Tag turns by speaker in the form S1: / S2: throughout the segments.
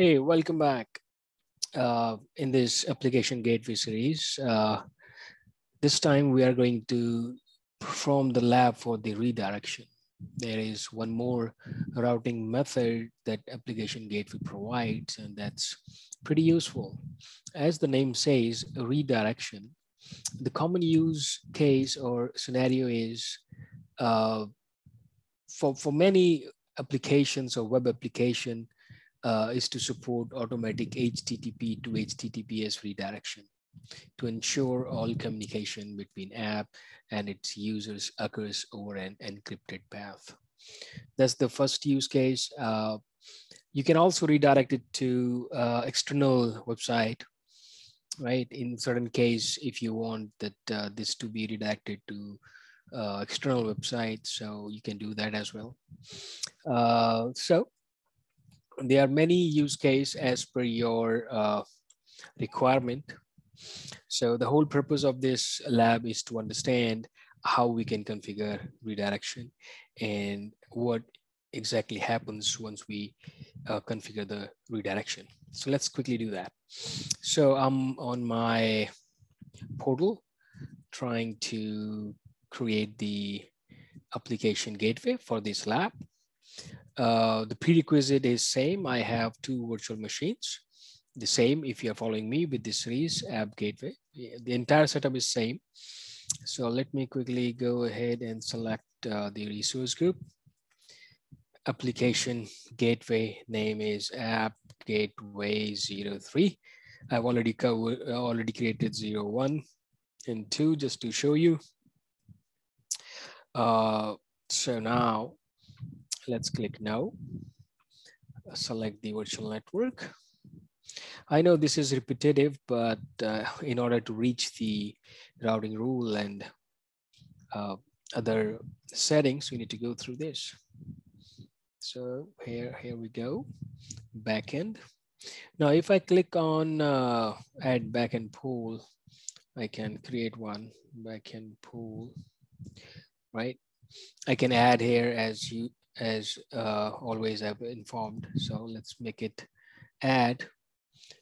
S1: Hey, welcome back. Uh, in this application gateway series, uh, this time we are going to perform the lab for the redirection. There is one more routing method that application gateway provides, and that's pretty useful. As the name says, redirection, the common use case or scenario is uh, for, for many applications or web application, uh, is to support automatic HTTP to HTTPS redirection to ensure all communication between app and its users occurs over an encrypted path. That's the first use case. Uh, you can also redirect it to uh, external website, right? In certain case, if you want that uh, this to be redirected to uh, external website, so you can do that as well. Uh, so there are many use case as per your uh, requirement. So the whole purpose of this lab is to understand how we can configure redirection and what exactly happens once we uh, configure the redirection. So let's quickly do that. So I'm on my portal trying to create the application gateway for this lab. Uh, the prerequisite is same. I have two virtual machines. The same if you're following me with this series app gateway. The entire setup is same. So let me quickly go ahead and select uh, the resource group. Application gateway name is app gateway 03. I've already covered, already created 01 and 2 just to show you. Uh, so now let's click now. Select the virtual network. I know this is repetitive, but uh, in order to reach the routing rule and uh, other settings, we need to go through this. So here, here we go, backend. Now, if I click on uh, add backend pool, I can create one backend pool, right? I can add here as you as uh, always I've informed. So let's make it add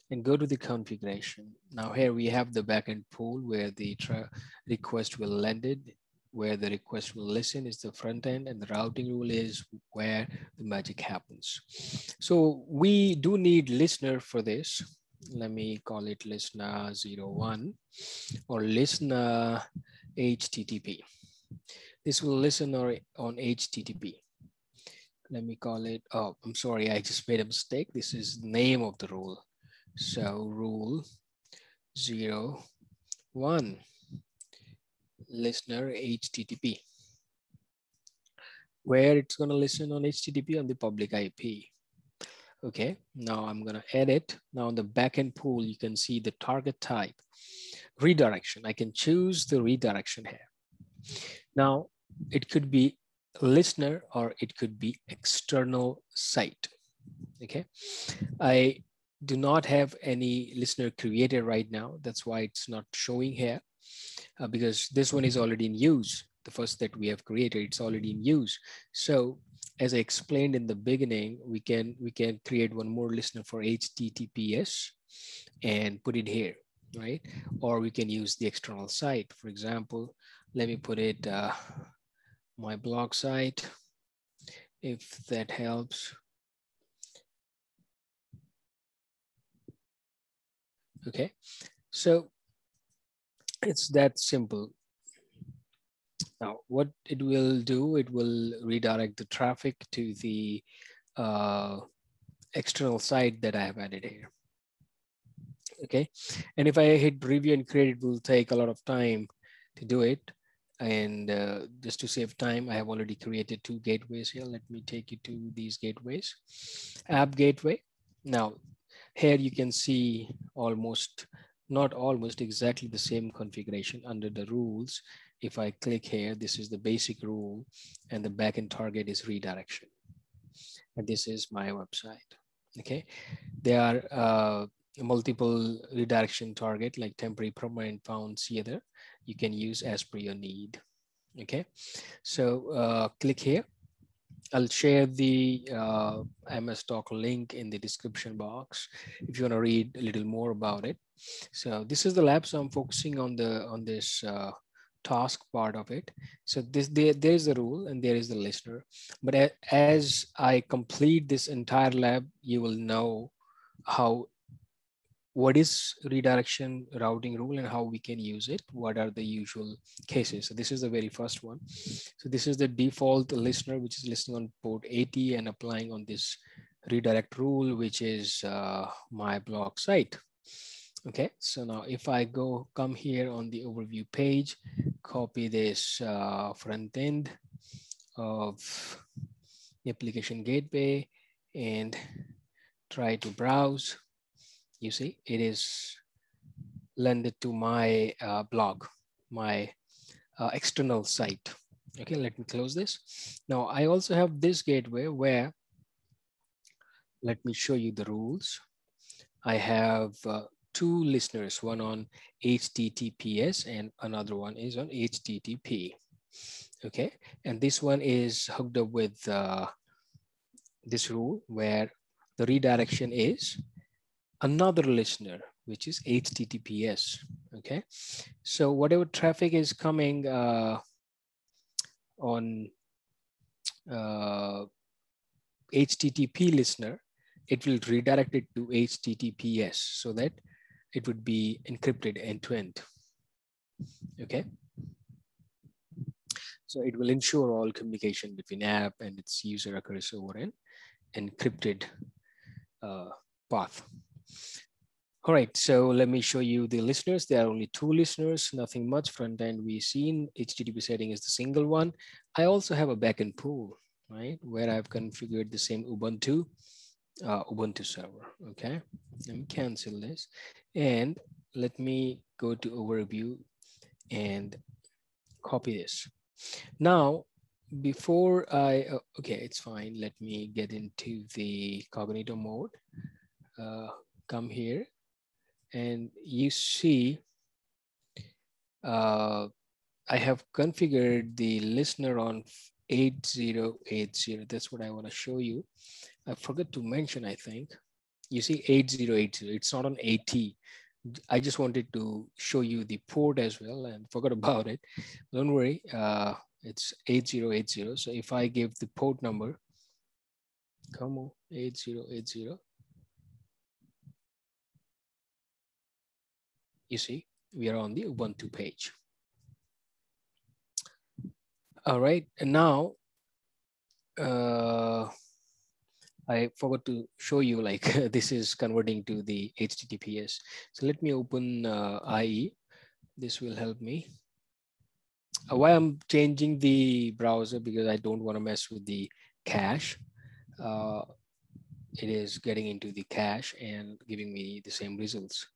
S1: and go to the configuration. Now here we have the backend pool where the request will landed, where the request will listen is the front end and the routing rule is where the magic happens. So we do need listener for this. Let me call it listener 01 or listener HTTP. This will listen on HTTP let me call it, oh, I'm sorry, I just made a mistake. This is the name of the rule. So rule zero, one, listener HTTP, where it's gonna listen on HTTP on the public IP. Okay, now I'm gonna edit. Now on the backend pool, you can see the target type, redirection. I can choose the redirection here. Now, it could be listener or it could be external site. Okay, I do not have any listener created right now. That's why it's not showing here uh, because this one is already in use. The first that we have created, it's already in use. So as I explained in the beginning, we can we can create one more listener for HTTPS and put it here, right? Or we can use the external site. For example, let me put it uh, my blog site, if that helps. Okay, so it's that simple. Now, what it will do, it will redirect the traffic to the uh, external site that I have added here. Okay, and if I hit review and create, it will take a lot of time to do it. And uh, just to save time, I have already created two gateways here. Let me take you to these gateways. App gateway. Now, here you can see almost, not almost exactly the same configuration under the rules. If I click here, this is the basic rule and the backend target is redirection. And this is my website, okay? There are uh, multiple redirection target like temporary, permanent, found, see you can use as per your need. Okay, so uh, click here I'll share the uh, MS Doc link in the description box if you want to read a little more about it. So this is the lab. So I'm focusing on the on this uh, task part of it. So this there, there is the rule and there is the listener. But as I complete this entire lab, you will know how what is redirection routing rule and how we can use it? What are the usual cases? So this is the very first one. So this is the default listener which is listening on port 80 and applying on this redirect rule which is uh, my blog site. Okay so now if i go come here on the overview page copy this uh, front end of the application gateway and try to browse you see, it is landed to my uh, blog, my uh, external site. Okay, let me close this. Now I also have this gateway where, let me show you the rules. I have uh, two listeners, one on HTTPS and another one is on HTTP. Okay, and this one is hooked up with uh, this rule where the redirection is another listener, which is HTTPS. Okay, so whatever traffic is coming uh, on uh, HTTP listener, it will redirect it to HTTPS so that it would be encrypted end to end. Okay. So it will ensure all communication between app and its user occurs over an encrypted uh, path. All right, so let me show you the listeners. There are only two listeners, nothing much. Front end we seen, HTTP setting is the single one. I also have a backend pool, right? Where I've configured the same Ubuntu, uh, Ubuntu server, okay? Let me cancel this. And let me go to overview and copy this. Now, before I, uh, okay, it's fine. Let me get into the incognito mode. Uh, come here and you see uh, I have configured the listener on 8080. That's what I want to show you. I forgot to mention, I think. You see 8080, it's not on 80. I just wanted to show you the port as well and forgot about it. Don't worry, uh, it's 8080. So if I give the port number, come on, 8080. You see, we are on the Ubuntu page. All right, and now uh, I forgot to show you like this is converting to the HTTPS. So let me open uh, IE. This will help me. Uh, why I'm changing the browser because I don't want to mess with the cache. Uh, it is getting into the cache and giving me the same results.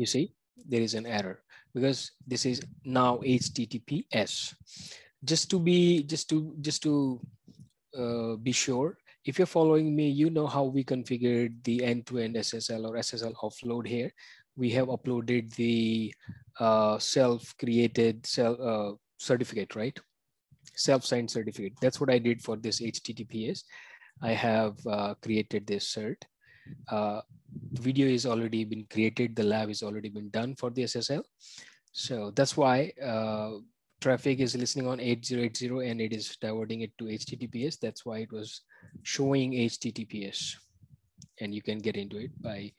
S1: You see there is an error because this is now https just to be just to just to uh, be sure if you're following me you know how we configured the end-to-end ssl or ssl offload here. We have uploaded the uh, self-created self uh, certificate right? Self-signed certificate. That's what i did for this https i have uh, created this cert uh, video is already been created, the lab is already been done for the SSL. So that's why uh, traffic is listening on 8080 and it is diverting it to HTTPS. That's why it was showing HTTPS. And you can get into it by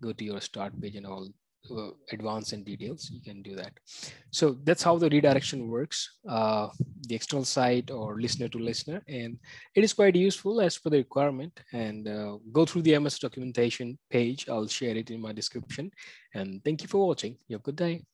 S1: go to your start page and all uh, advanced and details, you can do that. So that's how the redirection works, uh, the external site or listener to listener. And it is quite useful as per the requirement and uh, go through the MS documentation page. I'll share it in my description. And thank you for watching. You have a good day.